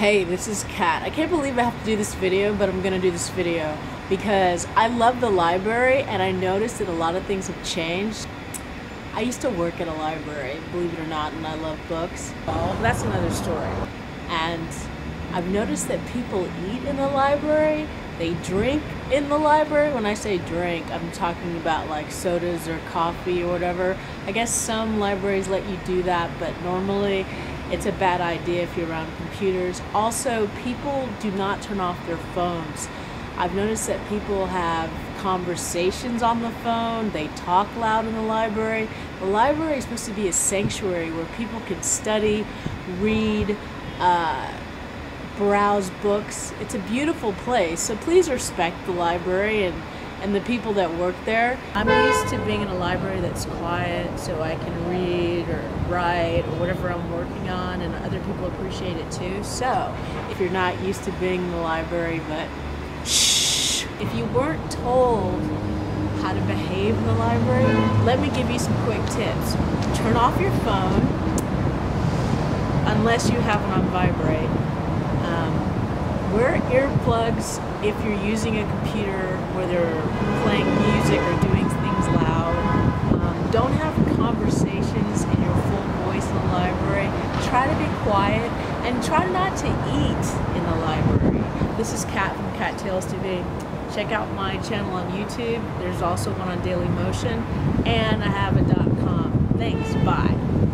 Hey, this is Kat. I can't believe I have to do this video, but I'm gonna do this video because I love the library and I noticed that a lot of things have changed. I used to work at a library, believe it or not, and I love books. Well, that's another story. And I've noticed that people eat in the library, they drink in the library. When I say drink, I'm talking about like sodas or coffee or whatever. I guess some libraries let you do that, but normally it's a bad idea if you're around computers. Also, people do not turn off their phones. I've noticed that people have conversations on the phone, they talk loud in the library. The library is supposed to be a sanctuary where people can study, read, uh, browse books. It's a beautiful place, so please respect the library and and the people that work there. I'm used to being in a library that's quiet so I can read or write or whatever I'm working on and other people appreciate it too. So if you're not used to being in the library, but shh, if you weren't told how to behave in the library, let me give you some quick tips. Turn off your phone unless you have it on vibrate. Um, wear earplugs if you're using a computer where they're playing music or doing things loud. Um, don't have conversations in your full voice in the library. Try to be quiet and try not to eat in the library. This is Kat from Kat Tales TV. Check out my channel on YouTube. There's also one on Daily Motion, and I have a .com. Thanks. Bye.